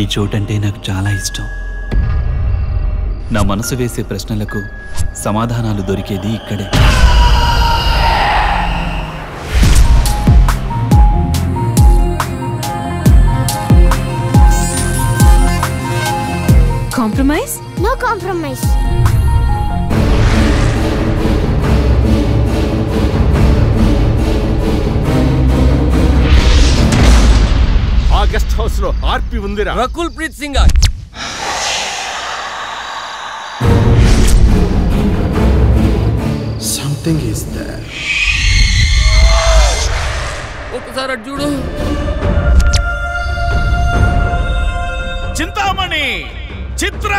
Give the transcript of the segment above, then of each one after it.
ఈ చోటంటే నాకు చాలా ఇష్టం. నా మనసు వేసే ప్రశ్నలకు సమాధానాలు దొరికేది ఇక్కడే. కాంప్రమైజ్? No compromise. గెస్ట్ హౌస్లో ఆర్పి ఉందిరా. Rakul Preet Singh something is there ఒకసారి అటు చూడు. చింతామణి చిత్ర!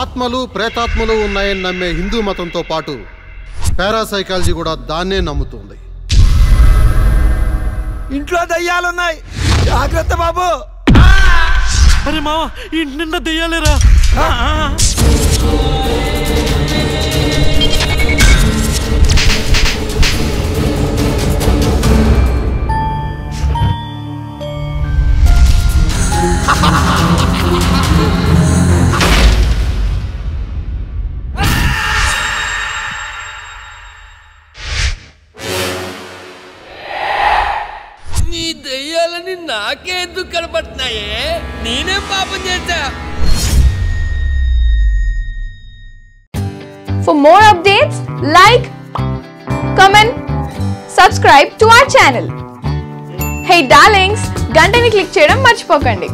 ఆత్మలు ప్రేతాత్మలు ఉన్నాయని నమ్మే హిందూ మతంతో పాటు పారాసైకాలజీ కూడా దాన్నే నమ్ముతుంది. ఇంట్లో దయ్యాలున్నాయి. జాగ్రత్త బాబు. అరే మావా ఇంటి నిండా దెయ్యాలేరా? నీ దయ్యాలని నాకే ఎందుకు కనపడుతున్నాయే? నేనేం పాపం చేస్తా for more updates like comment subscribe to our channel hey darlings గంటని click చేయడం మర్చిపోకండి.